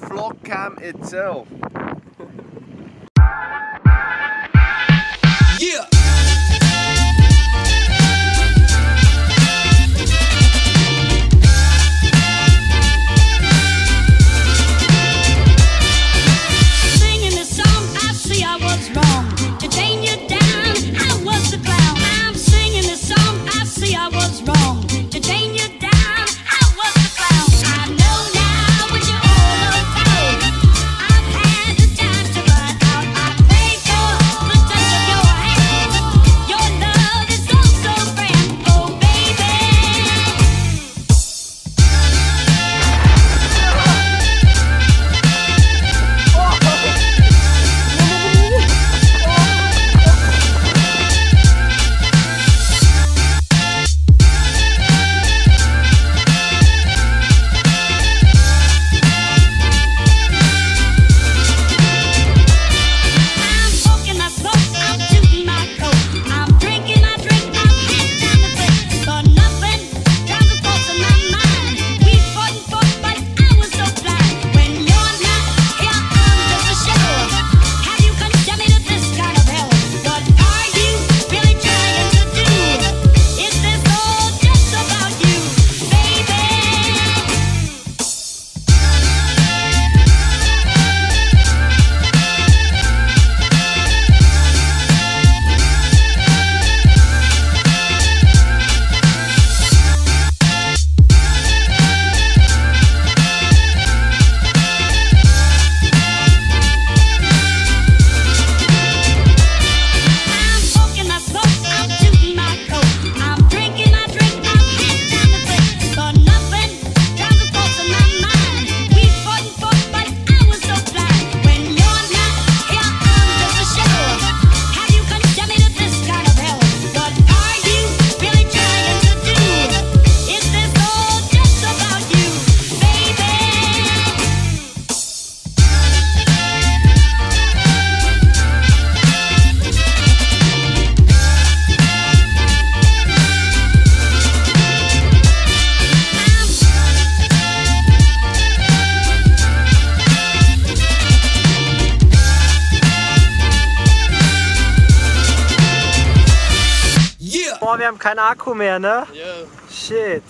vlog cam itself. Boah, wir haben keinen Akku mehr, ne? Yeah. Shit.